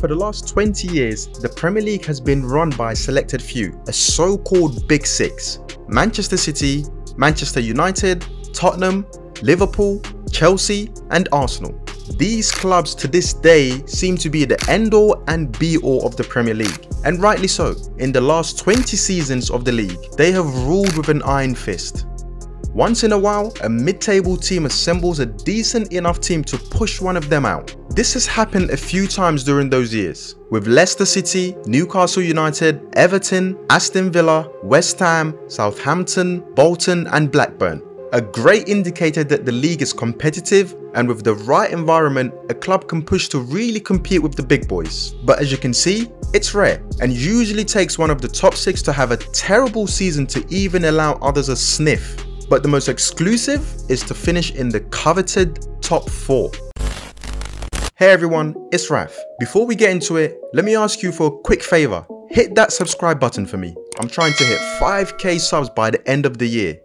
For the last 20 years, the Premier League has been run by a selected few, a so-called Big Six. Manchester City, Manchester United, Tottenham, Liverpool, Chelsea and Arsenal. These clubs to this day seem to be the end all and be all of the Premier League. And rightly so. In the last 20 seasons of the league, they have ruled with an iron fist. Once in a while, a mid-table team assembles a decent enough team to push one of them out. This has happened a few times during those years, with Leicester City, Newcastle United, Everton, Aston Villa, West Ham, Southampton, Bolton and Blackburn. A great indicator that the league is competitive and with the right environment, a club can push to really compete with the big boys. But as you can see, it's rare and usually takes one of the top 6 to have a terrible season to even allow others a sniff but the most exclusive is to finish in the coveted top 4. Hey everyone, it's Raf. Before we get into it, let me ask you for a quick favour. Hit that subscribe button for me. I'm trying to hit 5k subs by the end of the year.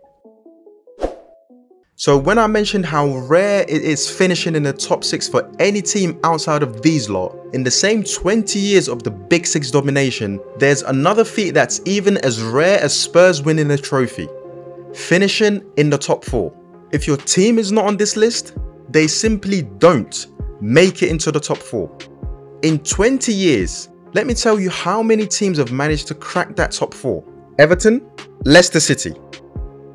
So when I mentioned how rare it is finishing in the top 6 for any team outside of these lot, in the same 20 years of the Big 6 domination, there's another feat that's even as rare as Spurs winning a trophy finishing in the top 4. If your team is not on this list, they simply don't make it into the top 4. In 20 years, let me tell you how many teams have managed to crack that top 4. Everton, Leicester City.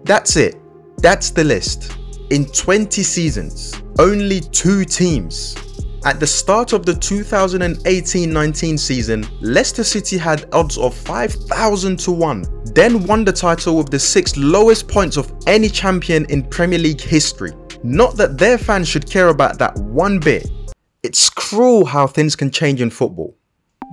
That's it. That's the list. In 20 seasons, only two teams at the start of the 2018-19 season, Leicester City had odds of 5,000 to 1, then won the title with the 6th lowest points of any champion in Premier League history. Not that their fans should care about that one bit. It's cruel how things can change in football.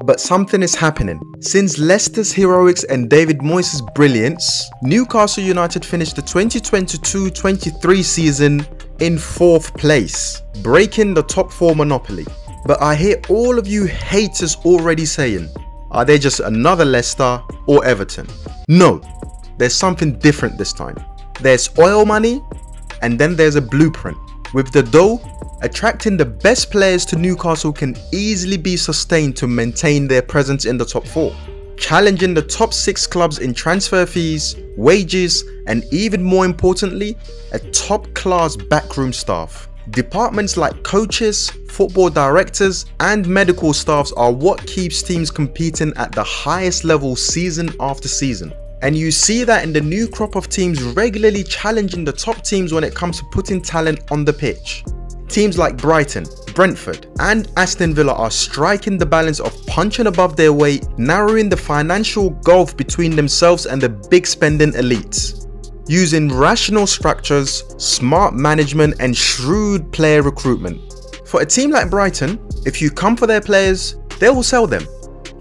But something is happening. Since Leicester's heroics and David Moyes' brilliance, Newcastle United finished the 2022-23 season in 4th place, breaking the top 4 monopoly. But I hear all of you haters already saying, are they just another Leicester or Everton? No, there's something different this time. There's oil money and then there's a blueprint. With the dough, attracting the best players to Newcastle can easily be sustained to maintain their presence in the top 4 challenging the top 6 clubs in transfer fees, wages and even more importantly, a top class backroom staff. Departments like coaches, football directors and medical staffs are what keeps teams competing at the highest level season after season. And you see that in the new crop of teams regularly challenging the top teams when it comes to putting talent on the pitch. Teams like Brighton, Brentford and Aston Villa are striking the balance of punching above their weight, narrowing the financial gulf between themselves and the big spending elites. Using rational structures, smart management and shrewd player recruitment. For a team like Brighton, if you come for their players, they will sell them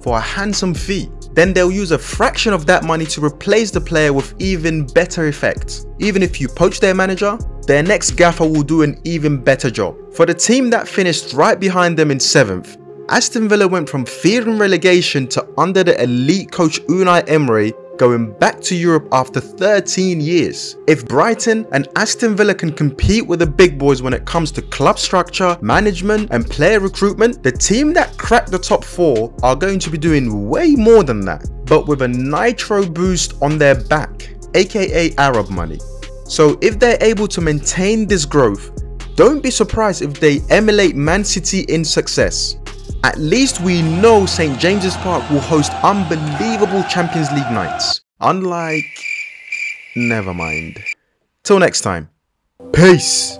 for a handsome fee then they'll use a fraction of that money to replace the player with even better effect. Even if you poach their manager, their next gaffer will do an even better job. For the team that finished right behind them in 7th, Aston Villa went from fearing relegation to under the elite coach Unai Emery going back to Europe after 13 years. If Brighton and Aston Villa can compete with the big boys when it comes to club structure, management and player recruitment, the team that cracked the top 4 are going to be doing way more than that, but with a nitro boost on their back, aka Arab money. So if they're able to maintain this growth, don't be surprised if they emulate Man City in success. At least we know St James's Park will host unbelievable Champions League nights. Unlike... Never mind. Till next time. Peace!